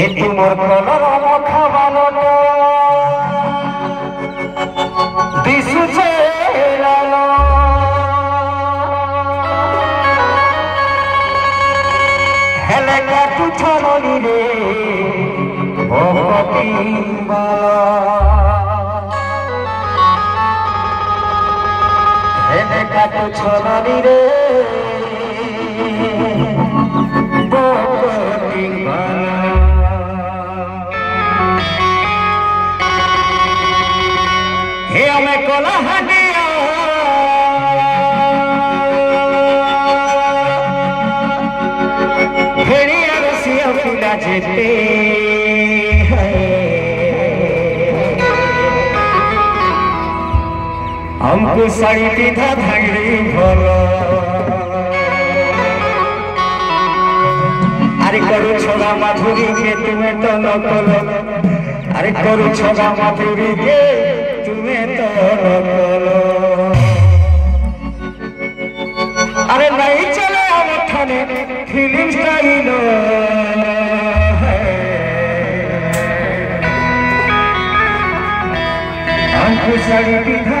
এ তোমার কলরম খাবানো দিশুছে হেলে কাটু ছড়নি রে ভগতিম্বা হেলে কাটু ছড়নি রে। এমে কলাহানিয়া ফেরিয়া রসিয়া ফুলা যেতে আমকু শাড়ি পিঠা থাকলে ভালো আরে করু ছোড়া মাধুরী কে তুমি তো নকল। আরে করু ছোড়া মাধুরী কে আরে নাই চলে আমার থানে ফিলিং স্টাইল আমি শাড়ি পিঠা